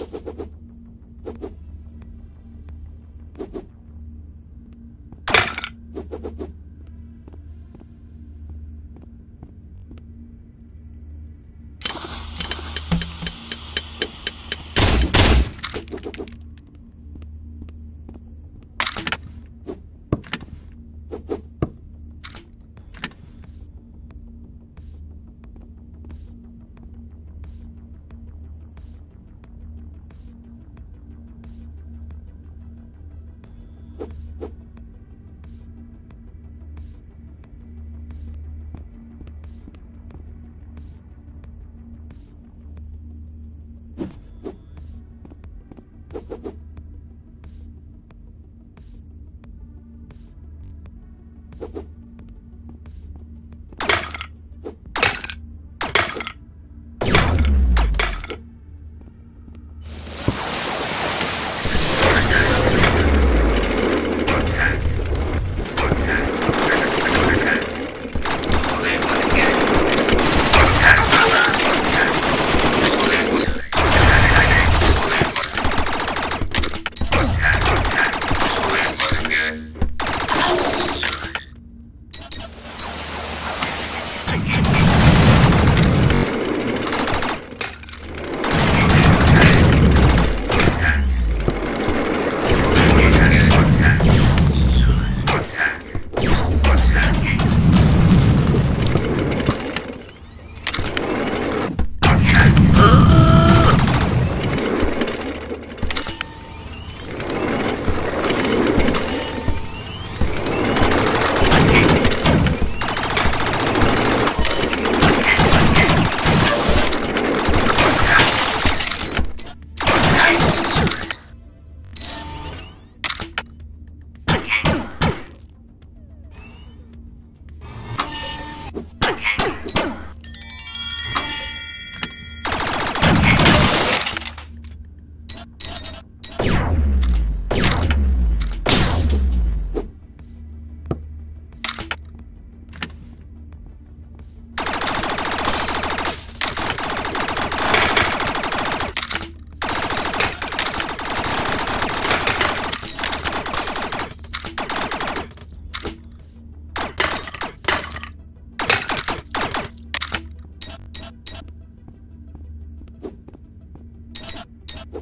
you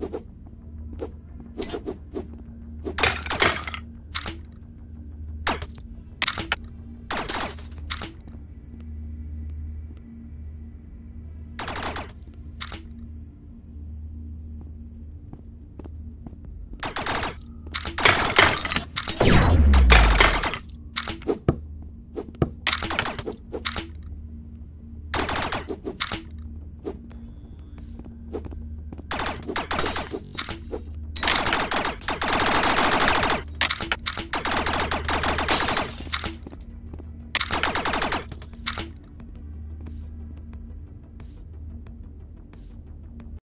you